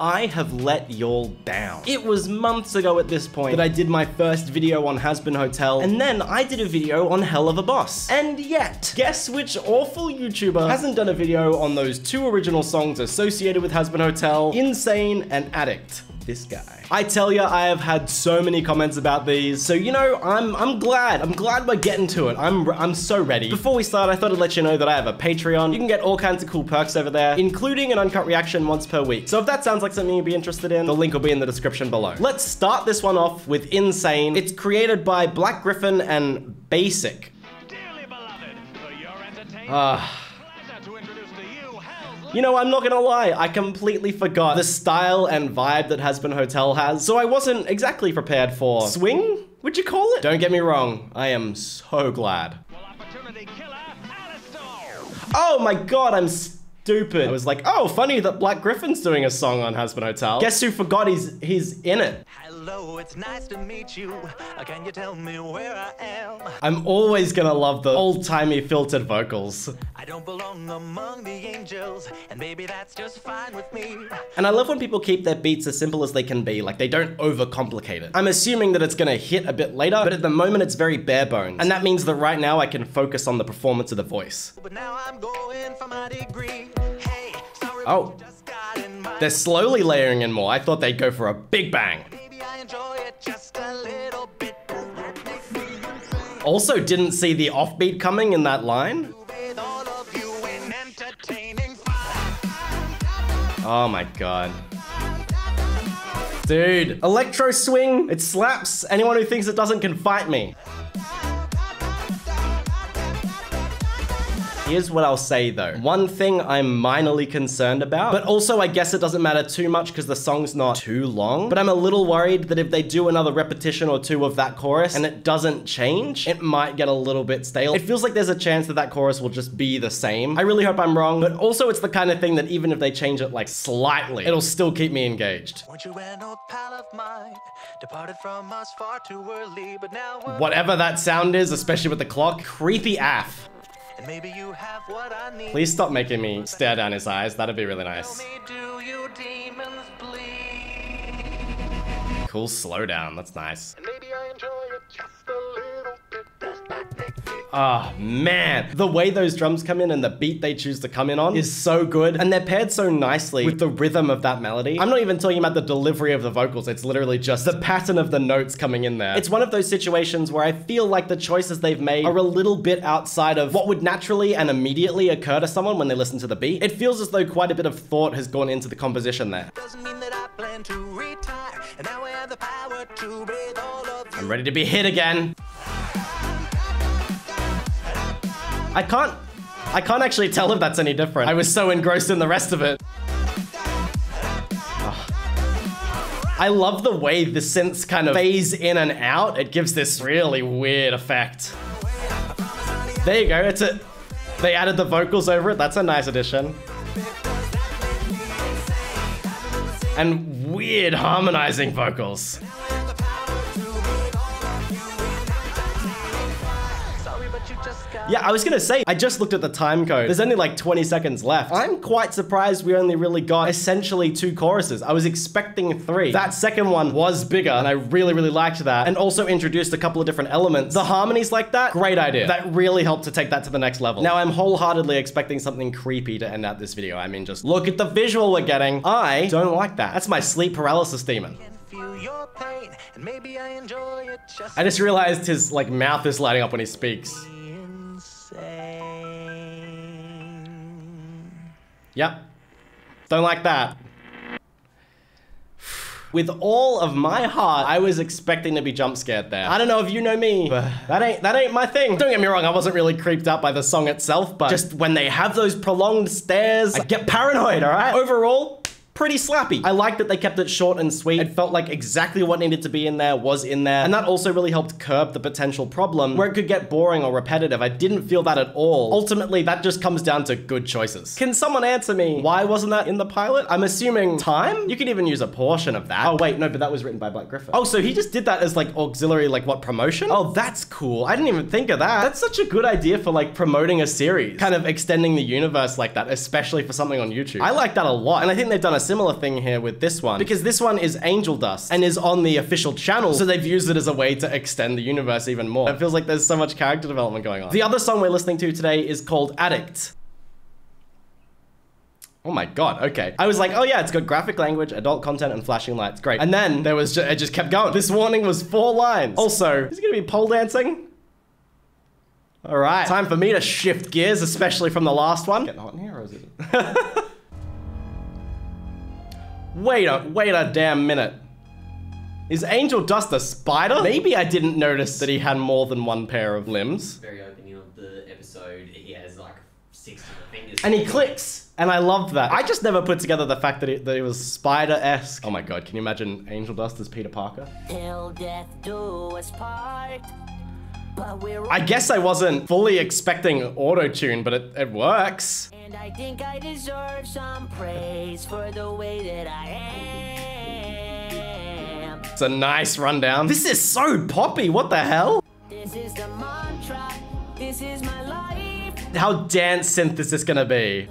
I have let y'all down. It was months ago at this point that I did my first video on Hazbin Hotel, and then I did a video on Hell of a Boss. And yet, guess which awful YouTuber hasn't done a video on those two original songs associated with Hazbin Hotel, Insane and Addict this guy. I tell you, I have had so many comments about these, so you know, I'm I'm glad. I'm glad we're getting to it. I'm I'm so ready. Before we start, I thought I'd let you know that I have a Patreon. You can get all kinds of cool perks over there, including an uncut reaction once per week. So if that sounds like something you'd be interested in, the link will be in the description below. Let's start this one off with Insane. It's created by Black Gryphon and Baasik. Ah. You know, I'm not gonna lie, I completely forgot the style and vibe that Hazbin Hotel has, so I wasn't exactly prepared for swing, would you call it? Don't get me wrong, I am so glad. Oh my god, I'm stupid. I was like, oh, funny that Black Gryphon's doing a song on Hazbin Hotel. Guess who forgot he's he's in it? Hello, it's nice to meet you. Uh, can you tell me where I am? I'm always gonna love the old-timey filtered vocals. I don't belong among the angels, and maybe that's just fine with me. And I love when people keep their beats as simple as they can be, like they don't overcomplicate it. I'm assuming that it's gonna hit a bit later, but at the moment it's very bare bones. And that means that right now I can focus on the performance of the voice. But now I'm going for my degree. Oh. They're slowly layering in more. I thought they'd go for a big bang. Also didn't see the offbeat coming in that line. Oh my god. Dude, electro swing, it slaps. Anyone who thinks it doesn't can fight me. Here's what I'll say though. One thing I'm minorly concerned about, but also I guess it doesn't matter too much because the song's not too long, but I'm a little worried that if they do another repetition or two of that chorus and it doesn't change, it might get a little bit stale. It feels like there's a chance that that chorus will just be the same. I really hope I'm wrong, but also it's the kind of thing that even if they change it like slightly, it'll still keep me engaged. Whatever that sound is, especially with the clock, creepy AF. Please stop making me stare down his eyes. That'd be really nice. Cool slowdown. That's nice. Oh man, the way those drums come in and the beat they choose to come in on is so good. And they're paired so nicely with the rhythm of that melody. I'm not even talking about the delivery of the vocals. It's literally just the pattern of the notes coming in there. It's one of those situations where I feel like the choices they've made are a little bit outside of what would naturally and immediately occur to someone when they listen to the beat. It feels as though quite a bit of thought has gone into the composition there. I'm ready to be hit again. I can't, I can't actually tell if that's any different. I was so engrossed in the rest of it. I love the way the synths kind of phase in and out. It gives this really weird effect. There you go, it's a, they added the vocals over it. That's a nice addition. And weird harmonizing vocals. Yeah, I was gonna say, I just looked at the time code. There's only like 20 seconds left. I'm quite surprised we only really got essentially two choruses. I was expecting three. That second one was bigger and I really, really liked that. And also introduced a couple of different elements. The harmonies like that, great idea. That really helped to take that to the next level. Now I'm wholeheartedly expecting something creepy to end out this video. I mean, just look at the visual we're getting. I don't like that. That's my sleep paralysis demon. I just realized his like mouth is lighting up when he speaks. Yep. Don't like that. With all of my heart, I was expecting to be jump scared there. I don't know if you know me, but that ain't that ain't my thing. Don't get me wrong, I wasn't really creeped out by the song itself, but just when they have those prolonged stares, I get paranoid, all right? Overall, pretty slappy. I like that they kept it short and sweet. It felt like exactly what needed to be in there was in there. And that also really helped curb the potential problem where it could get boring or repetitive. I didn't feel that at all. Ultimately, that just comes down to good choices. Can someone answer me? Why wasn't that in the pilot? I'm assuming time? You could even use a portion of that. Oh wait, no, but that was written by Black Gryphon. Oh, so he just did that as like auxiliary, like what, promotion? Oh, that's cool. I didn't even think of that. That's such a good idea for like promoting a series. Kind of extending the universe like that, especially for something on YouTube. I like that a lot. And I think they've done a similar thing here with this one because this one is Angel Dust and is on the official channel. So they've used it as a way to extend the universe even more. It feels like there's so much character development going on. The other song we're listening to today is called Addict. Oh my god, okay. I was like, oh yeah, it's got graphic language, adult content, and flashing lights. Great. And then there was, just, it just kept going. This warning was four lines. Also, is it gonna be pole dancing? All right, time for me to shift gears, especially from the last one. Getting hot in here, or is it? wait a, wait a damn minute. Is Angel Dust a spider? Maybe I didn't notice that he had more than one pair of limbs. Very opening of the episode, he has like six fingers. And he clicks. And I loved that. I just never put together the fact that it, that it was spider-esque. Oh my god, can you imagine Angel Dust as Peter Parker? Till death do us part. I guess I wasn't fully expecting auto-tune, but it, it works. and I think I deserve some praise for the way that I am. It's a nice rundown. This is so poppy, what the hell? This is the mantra. This is my life. How dance synth is this gonna be?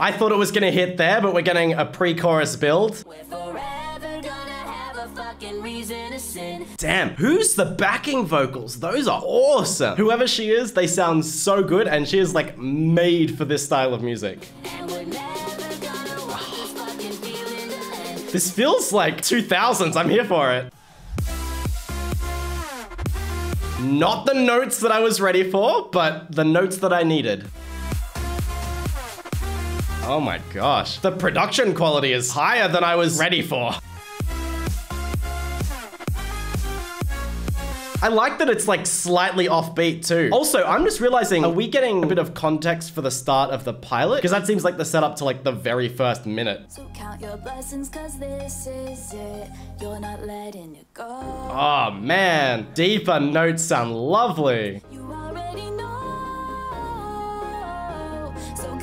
I thought it was gonna hit there, but we're getting a pre-chorus build. We're forever gonna have a fucking reason to sin. Damn, who's the backing vocals? Those are awesome. Whoever she is, they sound so good, and she is like made for this style of music. And we're never gonna want this fucking feeling to end. This feels like 2000s. I'm here for it. Not the notes that I was ready for, but the notes that I needed. Oh my gosh. The production quality is higher than I was ready for. I like that it's like slightly offbeat too. Also, I'm just realizing, are we getting a bit of context for the start of the pilot? Because that seems like the setup to like the very first minute. So count your blessings, cause this is it. You're not letting it go. Oh man, deeper notes sound lovely. You already know. So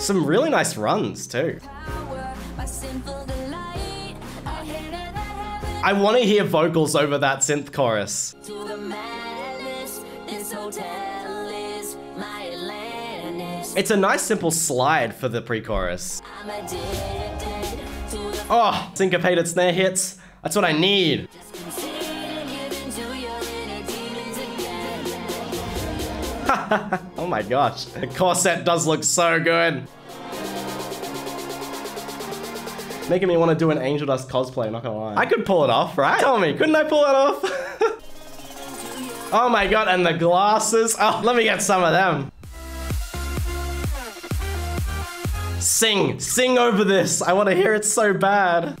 Some really nice runs too. Power, my sinful delight. I hear that heaven I want to hear vocals over that synth chorus. to the madness. This hotel is my Atlantis. It's a nice simple slide for the pre-chorus. I'm addicted to the Oh, syncopated snare hits. That's what I need. just concede and give into your inner demons again. Oh my gosh. The corset does look so good. Making me want to do an Angel Dust cosplay, not gonna lie. I could pull it off, right? Tell me, couldn't I pull it off? oh my god, and the glasses. Oh, let me get some of them. Sing, sing over this. I want to hear it so bad.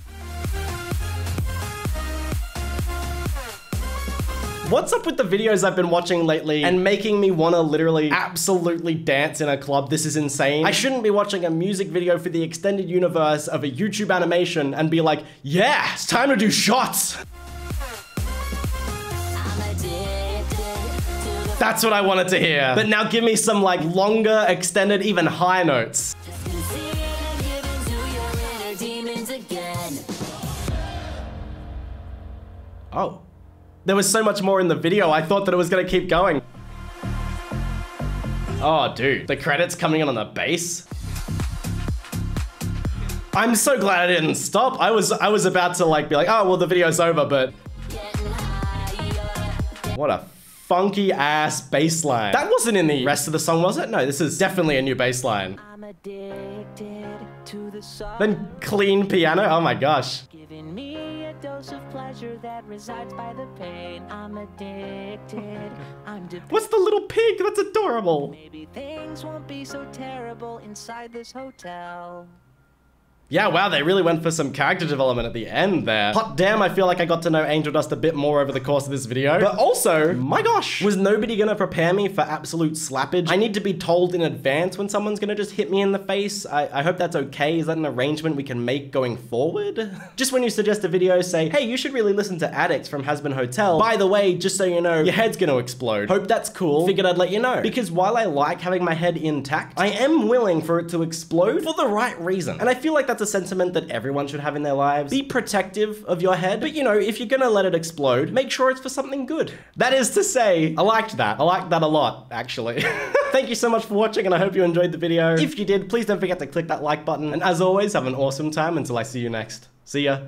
What's up with the videos I've been watching lately and making me want to literally absolutely dance in a club? This is insane. I shouldn't be watching a music video for the extended universe of a YouTube animation and be like, yeah, it's time to do shots. I'm addicted to the That's what I wanted to hear. But now give me some like longer, extended, even high notes. just concede and give into your inner demons again. Oh. There was so much more in the video, I thought that it was gonna keep going. Oh, dude. The credits coming in on the bass. I'm so glad I didn't stop. I was I was about to like be like, oh well the video's over, but what a funky ass bass line. That wasn't in the rest of the song, was it? No, this is definitely a new bass line. I'm addicted to the sun. Then clean piano. Oh my gosh. Giving me a dose of pleasure that resides by the pain. I'm addicted. I'm. What's the little pig? That's adorable. Maybe things won't be so terrible inside this hotel. Yeah, wow, they really went for some character development at the end there. Hot damn, I feel like I got to know Angel Dust a bit more over the course of this video. But also, my gosh, was nobody gonna prepare me for absolute slappage? I need to be told in advance when someone's gonna just hit me in the face. I, I hope that's okay. Is that an arrangement we can make going forward? just when you suggest a video, say, hey, you should really listen to Addicts from Hazbin Hotel. By the way, just so you know, your head's gonna explode. Hope that's cool. Figured I'd let you know. Because while I like having my head intact, I am willing for it to explode for the right reason. And I feel like that's that's a sentiment that everyone should have in their lives. Be protective of your head, but you know, if you're gonna let it explode, make sure it's for something good. That is to say, I liked that. I liked that a lot, actually. Thank you so much for watching, and I hope you enjoyed the video. If you did, please don't forget to click that like button. And as always, have an awesome time until I see you next. See ya.